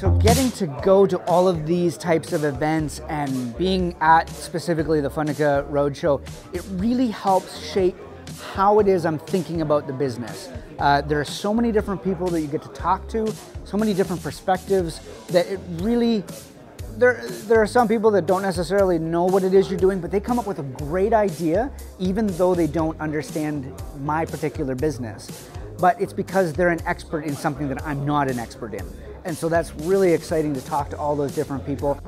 So getting to go to all of these types of events and being at specifically the Fundica Roadshow, it really helps shape how it is I'm thinking about the business. Uh, there are so many different people that you get to talk to, so many different perspectives that it really there, there are some people that don't necessarily know what it is you're doing, but they come up with a great idea, even though they don't understand my particular business. But it's because they're an expert in something that I'm not an expert in. And so that's really exciting to talk to all those different people.